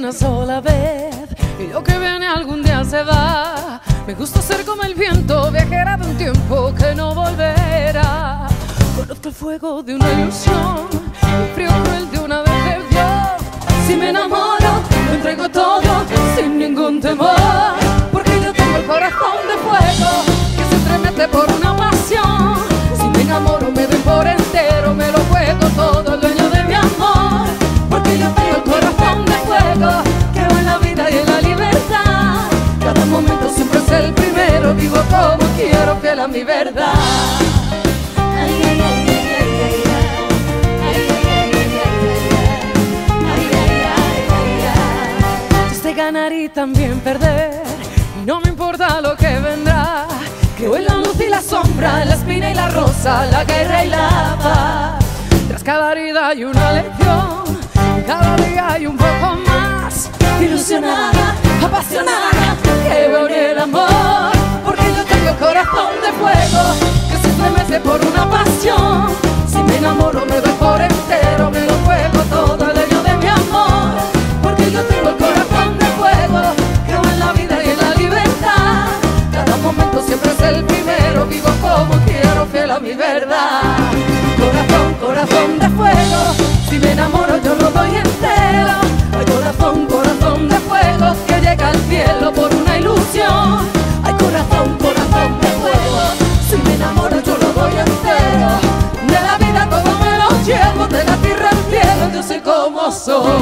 una sola vez y lo que viene algún día se va. Me gusta ser como el viento, viajera de un tiempo que no volverá. Conozco el fuego de una ilusión, el frío cruel de una vez. Si me enamoro, lo entrego todo sin ningún temor, quiero, fiel a mi verdad. Ay, ay, ay, ay, ay, ay, ay. Ganar y también perder, no me importa lo que vendrá. Creo en la luz y la sombra, la espina y la rosa, la guerra y la paz. Tras cada herida hay una lección, cada día hay un poco más. Ilusionada, apasionada, por una pasión. Si me enamoro me doy De